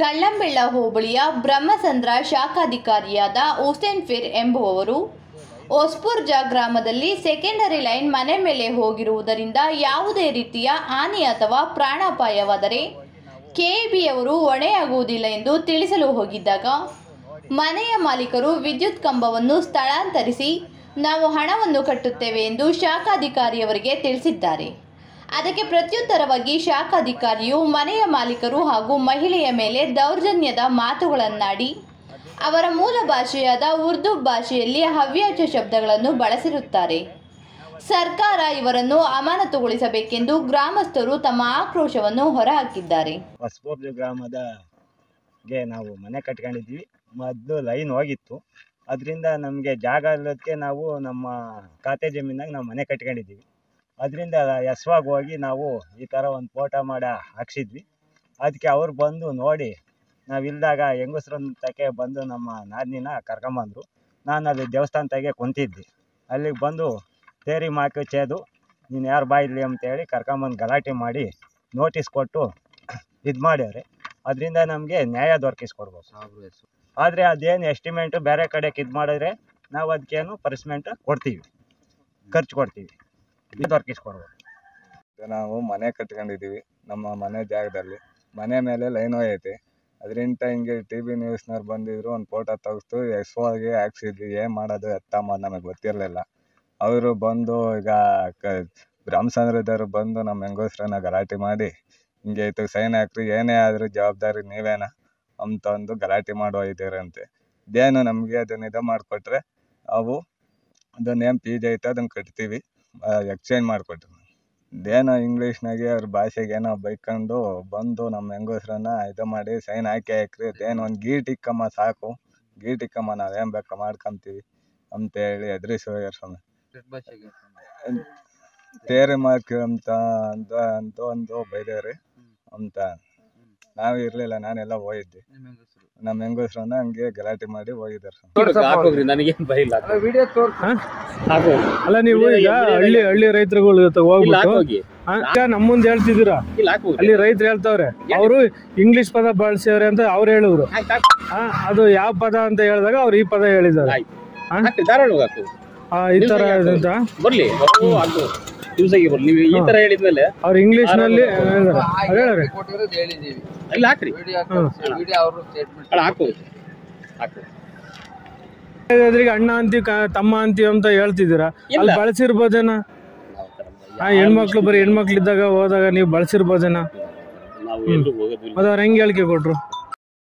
ಕಳ್ಳಂಬೆಳ್ಳ ಹೋಬಳಿಯ ಬ್ರಹ್ಮಸಂದ್ರ ಶಾಖಾಧಿಕಾರಿಯಾದ ಹುಸೇನ್ ಫಿರ್ ಎಂಬುವವರು ಓಸ್ಪುರ್ಜಾ ಗ್ರಾಮದಲ್ಲಿ ಸೆಕೆಂಡರಿ ಲೈನ್ ಮನೆ ಮೇಲೆ ಹೋಗಿರುವುದರಿಂದ ಯಾವುದೇ ರೀತಿಯ ಹಾನಿ ಅಥವಾ ಪ್ರಾಣಾಪಾಯವಾದರೆ ಕೆಇಬಿಯವರು ಹೊಣೆಯಾಗುವುದಿಲ್ಲ ಎಂದು ತಿಳಿಸಲು ಹೋಗಿದ್ದಾಗ ಮನೆಯ ಮಾಲೀಕರು ವಿದ್ಯುತ್ ಕಂಬವನ್ನು ಸ್ಥಳಾಂತರಿಸಿ ನಾವು ಹಣವನ್ನು ಕಟ್ಟುತ್ತೇವೆ ಎಂದು ಶಾಖಾಧಿಕಾರಿಯವರಿಗೆ ತಿಳಿಸಿದ್ದಾರೆ. ಅದಕ್ಕೆ ಪ್ರತ್ಯುತ್ತರವಾಗಿ ಶಾಖಾಧಿಕಾರಿಯು ಮನೆಯ ಮಾಲೀಕರು ಹಾಗೂ ಮಹಿಳೆಯ ಮೇಲೆ ದೌರ್ಜನ್ಯದ ಮಾತುಗಳನ್ನಾಡಿ, ಅವರ ಮೂಲ ಭಾಷೆಯಾದ ಉರ್ದು ಭಾಷೆಯಲ್ಲಿ ಹವ್ಯಾಚ ಶಬ್ದಗಳನ್ನು ಬಳಸಿರುತ್ತಾರೆ. ಸರ್ಕಾರ ಇವರನ್ನು ಅಮಾನತುಗೊಳಿಸಬೇಕೆಂದು ಗ್ರಾಮಸ್ಥರು ತಮ್ಮ ಆಕ್ರೋಶವನ್ನು ಹೊರಹಾಕಿದ್ದಾರೆ. ಗ್ರಾಮದ ನಾವು ಮನೆ ಕಟ್ಕೊಂಡಿದ್ವಿ ಮೊದಲು ಲೈನ್ ಹೋಗಿತ್ತು. ಅದರಿಂದ ನಮಗೆ ಜಾಗ ಇಲ್ಲದಕ್ಕೆ ನಾವು ನಮ್ಮ ಖಾತೆ ಜಮೀನಾಗ ನಾವು ಮನೆ ಕಟ್ಕೊಂಡಿದ್ದೀವಿ. ಅದರಿಂದ ಯಶವಾಗಿ ಹೋಗಿ ನಾವು ಈ ಥರ ಒಂದು ಫೋಟೋ ಮಾಡಿ ಹಾಕ್ಸಿದ್ವಿ. ಅದಕ್ಕೆ ಅವ್ರು ಬಂದು ನೋಡಿ ನಾವು ಇಲ್ದಾಗ ಹೆಂಗಸ್ರನ್ನ ತಕ್ಕೆ ಬಂದು ನಮ್ಮ ನಾದಿನಿನ ಕರ್ಕೊಂಬಂದರು. ನಾನು ಅದು ದೇವಸ್ಥಾನ ತೆಗೆ ಕುಂತಿದ್ವಿ ಅಲ್ಲಿಗೆ ಬಂದು ತೇರಿ ಮಾಕಿ ಚೇದು, ನೀನು ಯಾರು ಬಾಯಿಲಿ ಅಂತೇಳಿ ಕರ್ಕೊಂಬಂದು ಗಲಾಟೆ ಮಾಡಿ ನೋಟಿಸ್ ಕೊಟ್ಟು ಇದು ಮಾಡ್ಯಾರೆ. ಅದರಿಂದ ನಮಗೆ ನ್ಯಾಯ ದೊರಕಿಸ್ಕೊಡ್ಬೋದು. ಆದರೆ ಅದೇನು ಎಸ್ಟಿಮೇಟು ಬೇರೆ ಕಡೆಗೆ ಇದು ಮಾಡಿದ್ರೆ ನಾವು ಅದಕ್ಕೇನು ಪನಿಷ್ಮೆಂಟ್ ಕೊಡ್ತೀವಿ. ಖರ್ಚು ಕೊಡ್ತೀವಿ. ಇದು ದೊರಕಿಸ್ಕೊಡ್ಬೇಕು ನಾವು ಮನೆ ಕಟ್ಕೊಂಡಿದ್ದೀವಿ. ನಮ್ಮ ಮನೆ ಜಾಗದಲ್ಲಿ. ಮನೆ ಮೇಲೆ ಲೈನ್ ಐತಿ ಅದರಿಂದ ಹಿಂಗೆ ಟಿ ವಿ ನ್ಯೂಸ್ನವ್ರು ಬಂದಿದ್ರು, ಒಂದು ಫೋಟೋ ತೆಗೆದು ಎಸ್ ಆಗಿ ಹಾಕ್ಸಿದ್ವಿ. ಏನು ಮಾಡೋದು ಎತ್ತಮ್ಮ ನಮಗೆ ಗೊತ್ತಿರಲಿಲ್ಲ. ಅವರು ಬಂದು ಈಗ ಕ ಬ್ರಹ್ಮಸಂದ್ರದವ್ರು ಬಂದು ನಮ್ಮ ಹೆಂಗಸ್ರನ್ನ ಗಲಾಟೆ ಮಾಡಿ, ಹಿಂಗೆ ಇತ್ತು ಸೈನ್ ಹಾಕ್ರಿ. ಏನೇ ಆದರೂ ಜವಾಬ್ದಾರಿ ನೀವೇನ? ಅಂತಂದು ಗಲಾಟೆ ಮಾಡುವ ಇದ್ದೀರಂತೆ. ಇದೇನು ನಮಗೆ ಅದನ್ನ ಇದು ಮಾಡಿಕೊಟ್ರೆ, ಅವು ಅದನ್ನೇನು ಪೀಜ್ ಐತೆ, ಅದನ್ನು ಕಟ್ತೀವಿ. ಎಕ್ಸ್ಚೇಂಜ್ ಮಾಡಿಕೊಟ್ರು. ಇದೇನೋ ಇಂಗ್ಲೀಷ್ನಾಗೆ ಅವ್ರ ಭಾಷೆಗೆ ಏನೋ ಬೈಕೊಂಡು ಬಂದು ನಮ್ಮ ಹೆಂಗಸ್ರನ್ನ ಇದು ಮಾಡಿ ಸೈನ್ ಹಾಕಿ ಹಾಕ್ರಿ. ಅದೇನು ಒಂದು ಗೀಟ್ ಇಕ್ಕಮ್ಮ ಸಾಕು. ಗೀಟ್ ಇಕ್ಕಮ್ಮ ನಾವೇನು ಬೇಕಾ ಮಾಡ್ಕೊಂತೀವಿ ಅಂತೇಳಿ ಎದುರಿಸಿ ಹೋಗ್ಯಾರ ಸ್ವಾಮಿ. ತೇರೆ ಮಾರ್ಕ್ ಅಂತ ಅಂತ ಅಂತ ಒಂದು ಬೈದೇವ್ರಿ ಅಂತ. ನಾವು ಇರಲಿಲ್ಲ ನಾನೆಲ್ಲ ಹೋಗಿದ್ದೆ. ನಮ್ಮ ಹೆಂಗಸ್ರನ್ನ ಹಂಗೆ ಗಲಾಟೆ ಮಾಡಿ ಹೋಗಿದ್ದಾರೆ ಸ್ವಾಮಿ ಹಾಕೋಗ್ರಿ ನನಗೇನ್ ಭಯ ಇಲ್ಲ. ಹಾಕೋ ಅಲ್ಲ ನೀವು ಈಗ ಹಳ್ಳಿ ಹಳ್ಳಿ ರೈತರುಗಳು ಜೊತೆ ಇಲ್ಲ ಹೋಗ್ಬಿಟ್ಟು ಹಾಕೋಗಿ. ಆ, ಈಗ ನಮ್ಮ ಮುಂದೆ ಹೇಳ್ತಿದ್ದೀರಾ? ಇಲ್ಲ ಹಾಕೋಗ್ರಿ. ಅಲ್ಲಿ ರೈತರು ಹೇಳ್ತಾವ್ರೆ. ಅವರು ಇಂಗ್ಲಿಷ್ ಪದ ಬಳಸ್ಯವ್ರೆ ಅಂತ ಅವ್ರು ಹೇಳಿದ್ರು ಆಯ್ತು ಹಾಕು. ಆ, ಅದು ಯಾವ ಪದ ಅಂತ ಹೇಳಿದಾಗ ಅವ್ರು ಈ ಪದ ಹೇಳಿದ್ದಾರೆ. ಆಯ್ತು. ಹಾಕಿ ಧಾರಾಳವಾಗಿ ಹಾಕು. ಆ, ಈ ತರ ಇದೆ ಅಂತ ಬರ್ಲಿ. ಓ ಹಾಕು. ದಿವಸಕ್ಕೆ ಆಗಿರ್ಬೋದು ನೀವು ಈ ತರ ಹೇಳಿದ್ಮೇಲೆ ಅವ್ರು ಇಂಗ್ಲಿಷ್ನಲ್ಲಿ ಹೇಳ್ರಿ ಕೊಟ್ಟಿರೋದು ಅಲ್ಲಿ ಹಾಕ್ರಿ. ವಿಡಿಯೋ ವಿಡಿಯೋ ಅವರು ಸ್ಟೇಟ್ಮೆಂಟ್ ಅಲ್ಲ ಹಾಕು. ಹಾಕು. ಎದುರಿಗೆ ಅಣ್ಣ ಅಂತಿ ಕ- ತಮ್ಮ ಅಂತಿ ಅಂತ ಹೇಳ್ತಿದ್ದೀರಾ? ಅಲ್ಲಿ ಬಳಸಿರ್ಬೋದೇನ? ಆ ಹೆಣ್ಮಕ್ಳು ಬರೀ ಹೆಣ್ಮಕ್ಳು ಇದ್ದಾಗ ಹೋದಾಗ ನೀವು ಬಳಸಿರ್ಬೋದೇನ? ನಾವು ಎಲ್ಲೂ ಹೋಗೋದಿಲ್ಲ. ಅದು ಅವ್ರು ಹೆಂಗ್ ಹೇಳಿಕೆ ಕೊಟ್ರು?